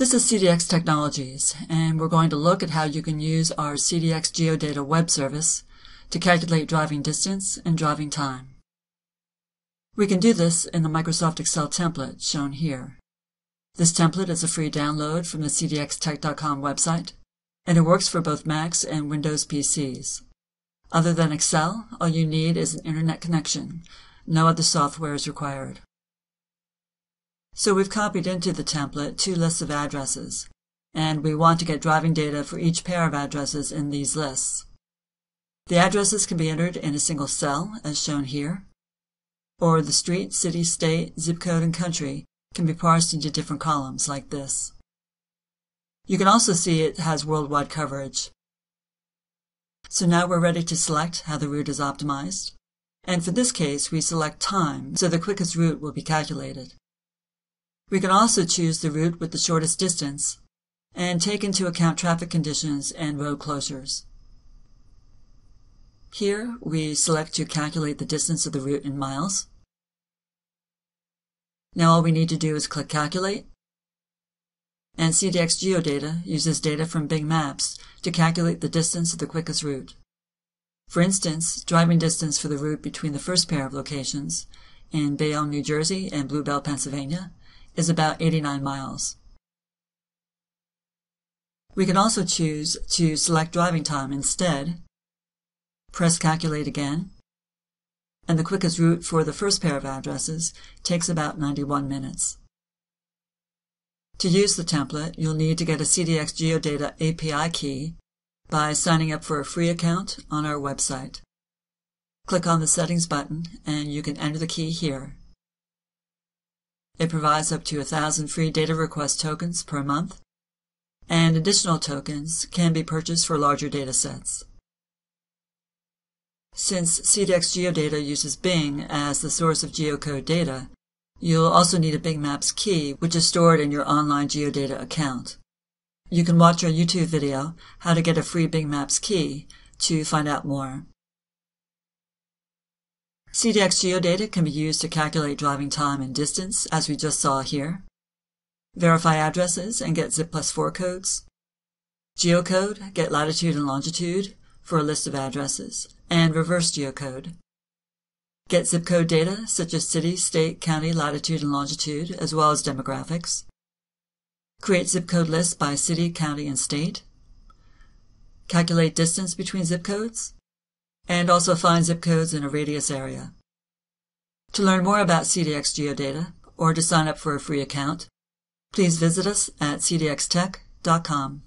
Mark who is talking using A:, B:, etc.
A: This is CDX Technologies, and we're going to look at how you can use our CDX Geodata web service to calculate driving distance and driving time. We can do this in the Microsoft Excel template shown here. This template is a free download from the cdxtech.com website, and it works for both Macs and Windows PCs. Other than Excel, all you need is an internet connection. No other software is required. So we've copied into the template two lists of addresses, and we want to get driving data for each pair of addresses in these lists. The addresses can be entered in a single cell, as shown here, or the street, city, state, zip code, and country can be parsed into different columns like this. You can also see it has worldwide coverage. So now we're ready to select how the route is optimized. And for this case, we select time, so the quickest route will be calculated. We can also choose the route with the shortest distance and take into account traffic conditions and road closures. Here, we select to calculate the distance of the route in miles. Now all we need to do is click Calculate, and CDX Geodata uses data from Bing Maps to calculate the distance of the quickest route. For instance, driving distance for the route between the first pair of locations in Bayonne, New Jersey and Bluebell, Pennsylvania is about 89 miles. We can also choose to select driving time instead, press calculate again, and the quickest route for the first pair of addresses takes about 91 minutes. To use the template, you'll need to get a CDX Geodata API key by signing up for a free account on our website. Click on the Settings button and you can enter the key here. It provides up to 1,000 free data request tokens per month, and additional tokens can be purchased for larger data sets. Since CDX Geodata uses Bing as the source of geocode data, you'll also need a Bing Maps key, which is stored in your online Geodata account. You can watch our YouTube video, How to Get a Free Bing Maps Key, to find out more. CDX geodata can be used to calculate driving time and distance, as we just saw here, verify addresses and get zip plus 4 codes, geocode, get latitude and longitude for a list of addresses, and reverse geocode. Get zip code data such as city, state, county, latitude, and longitude, as well as demographics. Create zip code lists by city, county, and state. Calculate distance between zip codes and also find zip codes in a radius area. To learn more about CDX Geodata or to sign up for a free account, please visit us at cdxtech.com.